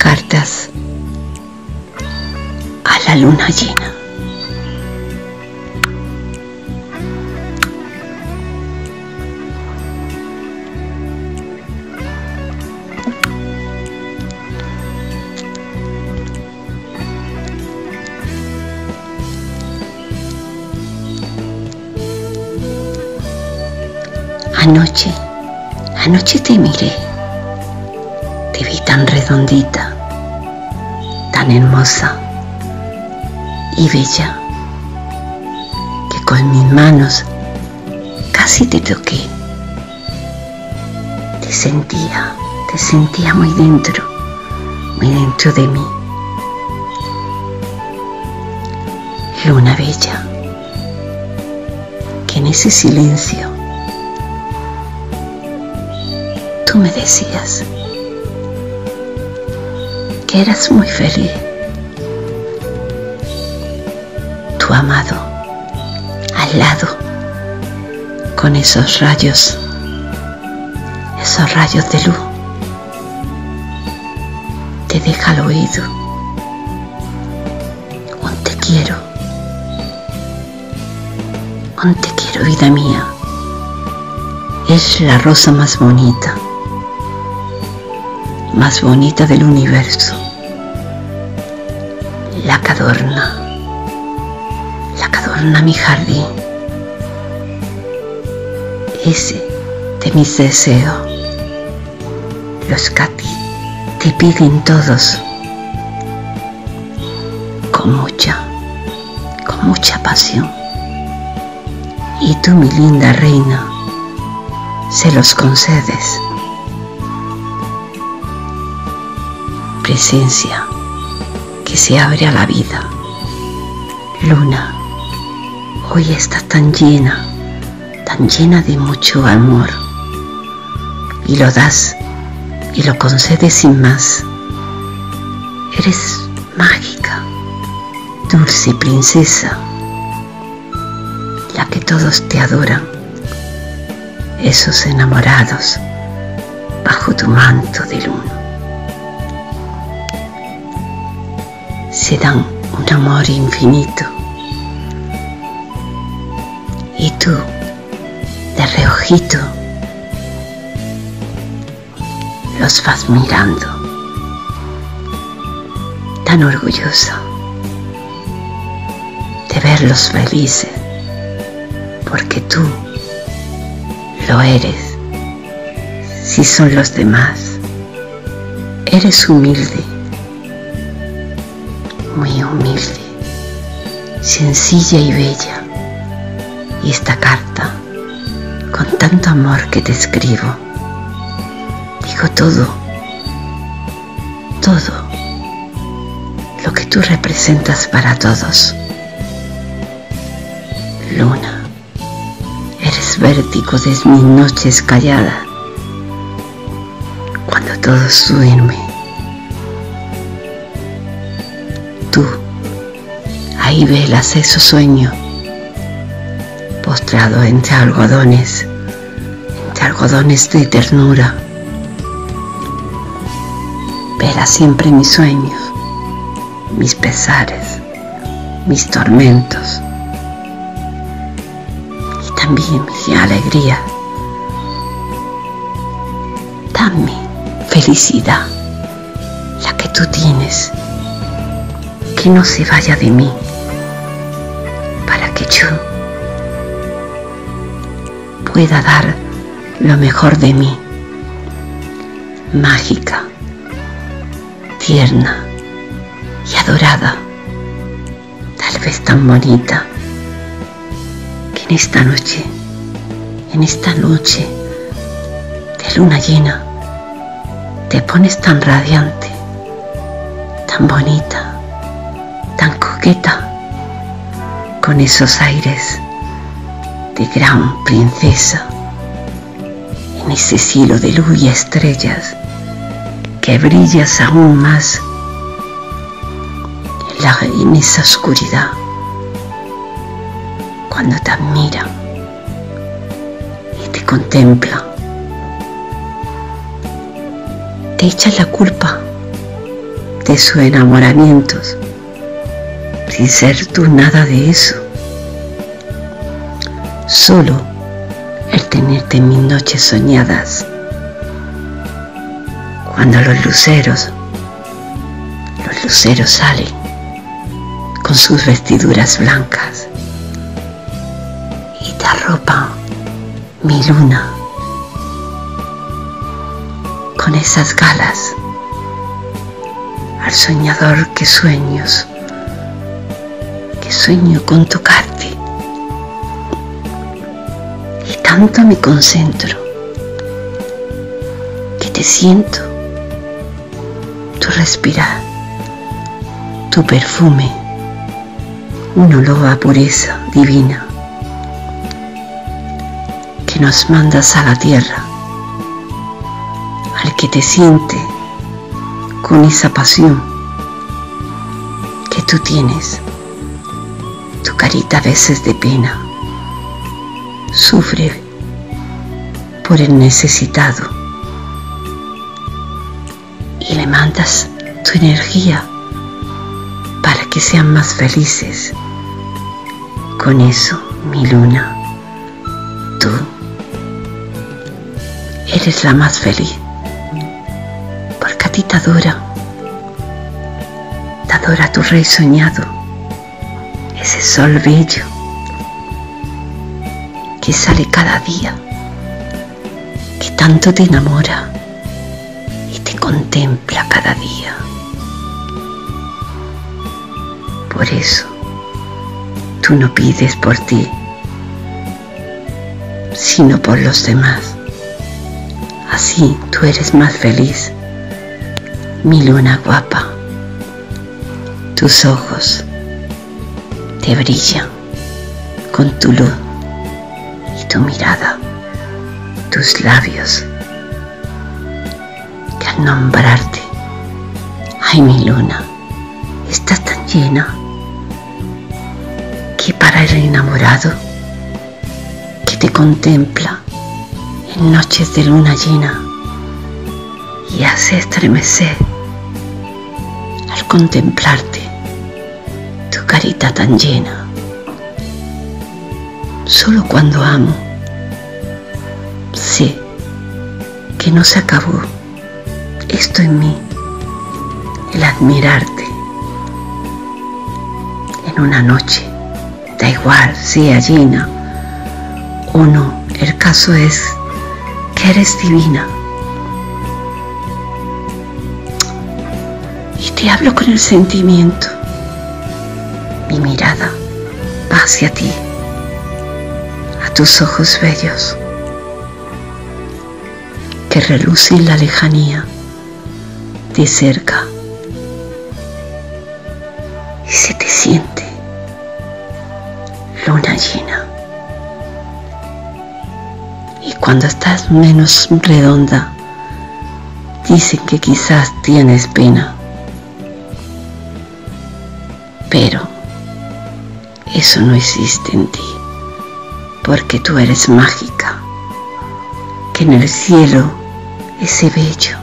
cartas a la luna llena. Anoche, anoche te miré, tan redondita, tan hermosa y bella, que con mis manos casi te toqué. Te sentía, te sentía muy dentro, muy dentro de mí. Luna bella, que en ese silencio tú me decías que eras muy feliz. Tu amado al lado con esos rayos, esos rayos de luz. Te deja al oído un te quiero, un te quiero vida mía. Es la rosa más bonita más bonita del universo, la que adorna, la que adorna mi jardín, ese de mis deseos, los que a ti te piden todos, con mucha, con mucha pasión. Y tú, mi linda reina, se los concedes. Presencia que se abre a la vida. Luna, hoy estás tan llena, tan llena de mucho amor. Y lo das y lo concedes sin más. Eres mágica, dulce princesa, la que todos te adoran, esos enamorados bajo tu manto de luna. Se dan un amor infinito. Y tú, de reojito, los vas mirando, tan orgullosa de verlos felices, porque tú lo eres. Si son los demás, eres humilde muy humilde, sencilla y bella. Y esta carta, con tanto amor que te escribo, digo todo, todo lo que tú representas para todos. Luna, eres vértigo de mis noches calladas, cuando todos duermen tú, ahí velas esos sueño, postrado entre algodones, entre algodones de ternura. Velas siempre mis sueños, mis pesares, mis tormentos y también mi alegría. Dame felicidad, la que tú tienes que no se vaya de mí, para que yo pueda dar lo mejor de mí, mágica, tierna y adorada, tal vez tan bonita, que en esta noche, en esta noche de luna llena, te pones tan radiante, tan bonita tan coqueta, con esos aires de gran princesa, en ese cielo de luz y estrellas, que brillas aún más en, la, esa oscuridad, cuando te admiran y te contemplan, te echan la culpa de sus enamoramientos, ser tú nada de eso. Solo el tenerte en mis noches soñadas, cuando los luceros, los luceros salen con sus vestiduras blancas y te arropan mi luna con esas galas al soñador que sueños, sueño con tocarte. Y tanto me concentro que te siento, tu respirar, tu perfume, un olor a pureza divina que nos mandas a la tierra, al que te siente con esa pasión que tú tienes. Carita a veces de pena. Sufre por el necesitado. Y le mandas tu energía para que sean más felices. Con eso, mi luna, tú eres la más feliz. Ti te adora, te adora tu rey soñado, ese sol bello que sale cada día, que tanto te enamora y te contempla cada día. Por eso, tú no pides por ti, sino por los demás. Así tú eres más feliz mi luna guapa, tus ojos te brillan con tu luz y tu mirada, tus labios, que al nombrarte, ay mi luna, estás tan llena que para el enamorado que te contempla en noches de luna llena y hace estremecer al contemplarte tan llena. Solo cuando amo, sé que no se acabó esto en mí, el admirarte en una noche, da igual sea llena o no, el caso es que eres divina Te hablo con el sentimiento. Hacia ti, a tus ojos bellos, que relucen la lejanía de cerca y se te siente luna llena. Y cuando estás menos redonda, dicen que quizás tienes pena. Pero eso no existe en ti, porque tú eres mágica, que en el cielo ese bello,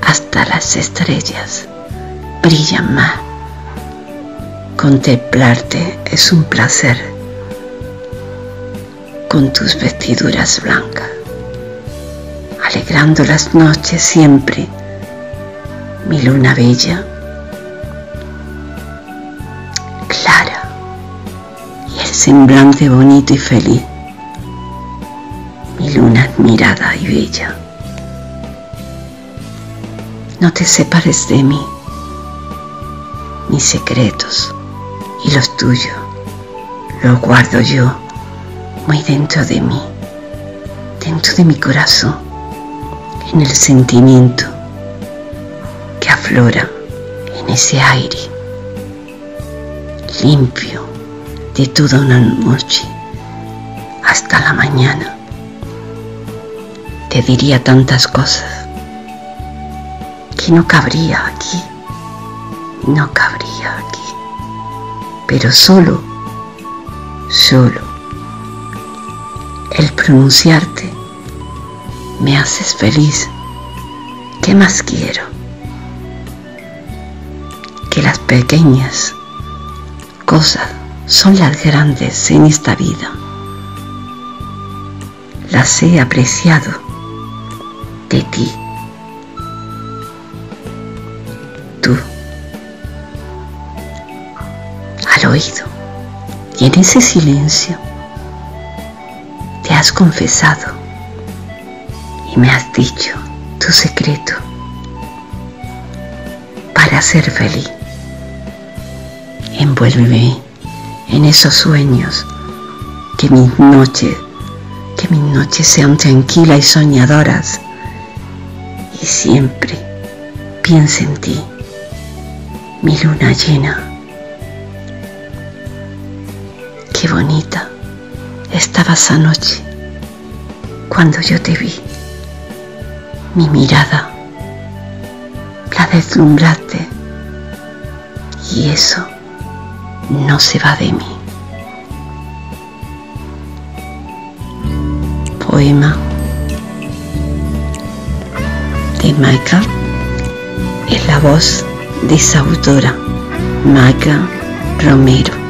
hasta las estrellas brillan más. Contemplarte es un placer con tus vestiduras blancas, alegrando las noches siempre, mi luna bella semblante bonito y feliz, mi luna admirada y bella. No te separes de mí, mis secretos y los tuyos los guardo yo muy dentro de mí, dentro de mi corazón, en el sentimiento que aflora en ese aire limpio de toda una noche hasta la mañana. Te diría tantas cosas que no cabría aquí, no cabría aquí, pero solo, solo el pronunciarte me haces feliz. ¿Qué más quiero? que las pequeñas cosas son las grandes en esta vida. Las he apreciado de ti. Tú, al oído, y en ese silencio, te has confesado y me has dicho tu secreto para ser feliz. Envuélveme en esos sueños, que mis noches, que mis noches sean tranquilas y soñadoras y siempre piense en ti, mi luna llena. Qué bonita estabas anoche cuando yo te vi. Mi mirada la deslumbraste y eso no se va de mí. Poema de Michael es la voz de esa autora, Michael Romero.